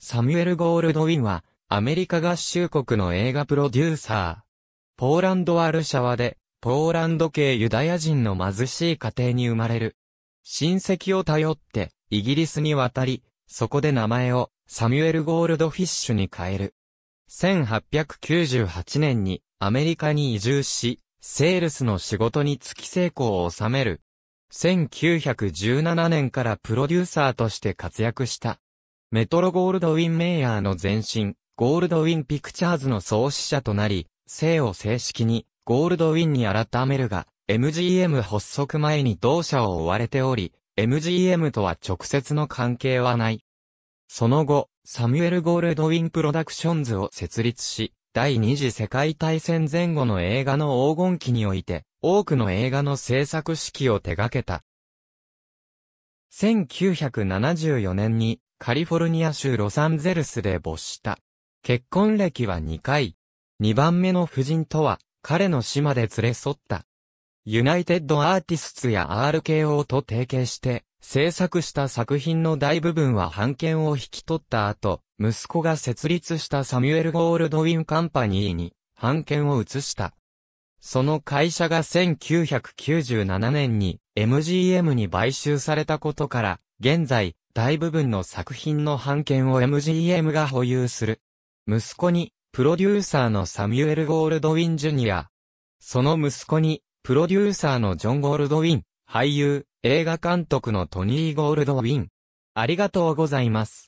サミュエル・ゴールドウィンは、アメリカ合衆国の映画プロデューサー。ポーランドワルシャワで、ポーランド系ユダヤ人の貧しい家庭に生まれる。親戚を頼って、イギリスに渡り、そこで名前を、サミュエル・ゴールドフィッシュに変える。1898年に、アメリカに移住し、セールスの仕事に月成功を収める。1917年からプロデューサーとして活躍した。メトロゴールドウィンメイヤーの前身、ゴールドウィンピクチャーズの創始者となり、姓を正式にゴールドウィンに改めるが、MGM 発足前に同社を追われており、MGM とは直接の関係はない。その後、サミュエル・ゴールドウィン・プロダクションズを設立し、第二次世界大戦前後の映画の黄金期において、多くの映画の制作指揮を手掛けた。1974年にカリフォルニア州ロサンゼルスで没した。結婚歴は2回。2番目の夫人とは、彼の島で連れ添った。ユナイテッドアーティスツや RKO と提携して、制作した作品の大部分は版権を引き取った後、息子が設立したサミュエル・ゴールドウィン・カンパニーに版権を移した。その会社が1997年に MGM に買収されたことから、現在、大部分の作品の版権を MGM が保有する。息子に、プロデューサーのサミュエル・ゴールドウィン・ジュニア。その息子に、プロデューサーのジョン・ゴールドウィン、俳優、映画監督のトニー・ゴールドウィン。ありがとうございます。